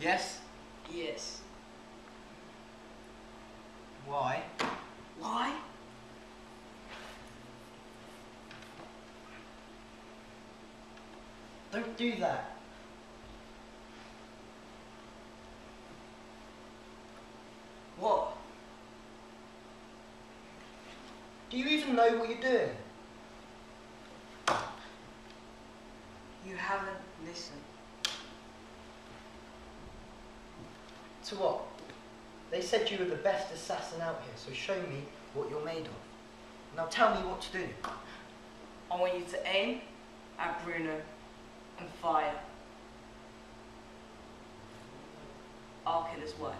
Yes? Yes. Why? Why? Don't do that. What? Do you even know what you're doing? You haven't listened. To what? They said you were the best assassin out here, so show me what you're made of. Now tell me what to do. I want you to aim at Bruno and fire. I'll kill his wife.